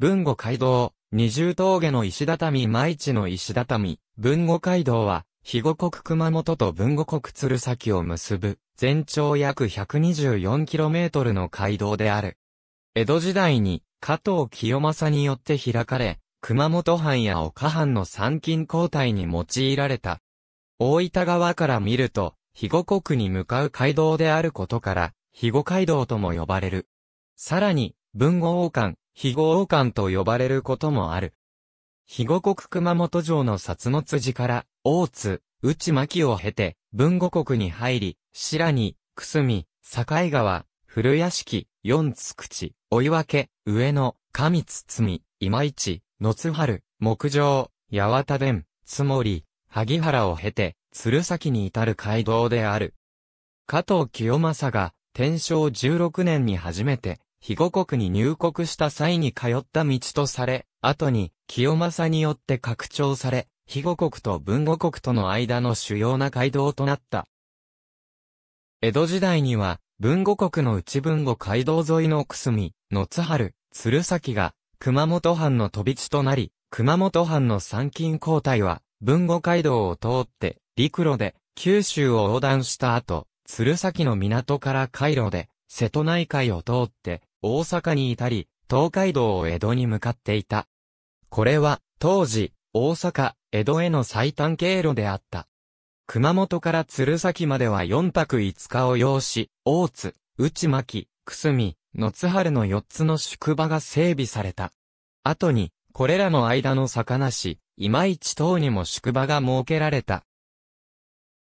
文後街道、二重峠の石畳舞地の石畳、文後街道は、肥後国熊本と文後国鶴崎を結ぶ、全長約 124km の街道である。江戸時代に、加藤清正によって開かれ、熊本藩や岡藩の参勤交代に用いられた。大分川から見ると、肥後国に向かう街道であることから、肥後街道とも呼ばれる。さらに、文後王冠、肥後王冠と呼ばれることもある。肥後国熊本城の薩の辻から、大津、内巻を経て、文後国に入り、白に、くすみ、境川、古屋敷、四津口、追分け、上野、上津積、今市、野津春、木城、八幡殿、つもり、萩原を経て、鶴崎に至る街道である。加藤清正が、天正16年に初めて、肥後国に入国した際に通った道とされ、後に、清正によって拡張され、肥後国と文後国との間の主要な街道となった。江戸時代には、文後国の内文後街道沿いのくすみ、野津春、鶴崎が、熊本藩の飛び地となり、熊本藩の参勤交代は、文後街道を通って、陸路で、九州を横断した後、鶴崎の港から海路で、瀬戸内海を通って、大阪に至り、東海道を江戸に向かっていた。これは、当時、大阪、江戸への最短経路であった。熊本から鶴崎までは4泊5日を要し、大津、内巻、くすみ、野津春の4つの宿場が整備された。後に、これらの間の魚市、今市等にも宿場が設けられた。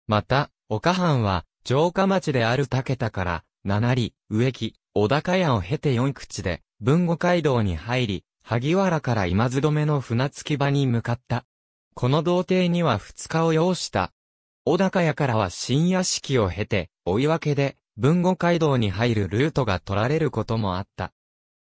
また、岡藩は、城下町である竹田から、七里、植木、小高屋を経て四口で、文後街道に入り、萩原から今津止めの船着き場に向かった。この童貞には二日を要した。小高屋からは新屋敷を経て、追い分けで、文後街道に入るルートが取られることもあった。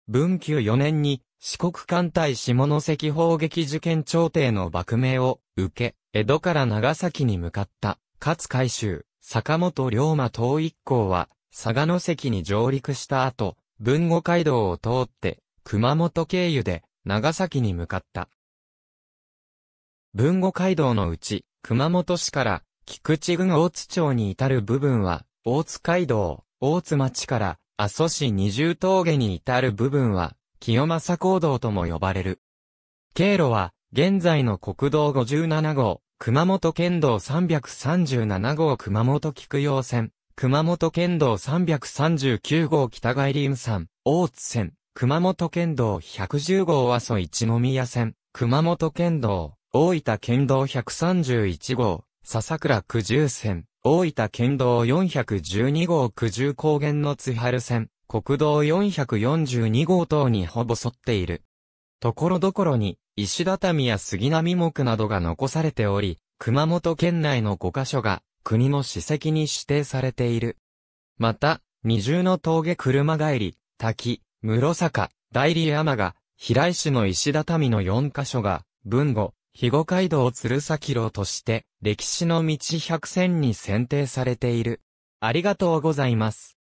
文久4年に、四国艦隊下関砲撃受験朝廷の幕命を受け、江戸から長崎に向かった、勝海舟、坂本龍馬東一行は、佐賀関に上陸した後、文後街道を通って、熊本経由で、長崎に向かった。文後街道のうち、熊本市から、菊池郡大津町に至る部分は、大津街道、大津町から、阿蘇市二重峠に至る部分は、清正街道とも呼ばれる。経路は、現在の国道57号、熊本県道337号熊本菊陽線、熊本県道339号北帰り山、大津線、熊本県道110号阿蘇一宮線、熊本県道、大分県道131号、笹倉九十線、大分県道412号九十高原の津春線、国道442号等にほぼ沿っている。ところどころに、石畳や杉並木などが残されており、熊本県内の5カ所が国の史跡に指定されている。また、二重の峠車帰り、滝、室坂、大理山が、平井市の石畳の4カ所が、文後、肥後街道鶴崎路として、歴史の道百選に選定されている。ありがとうございます。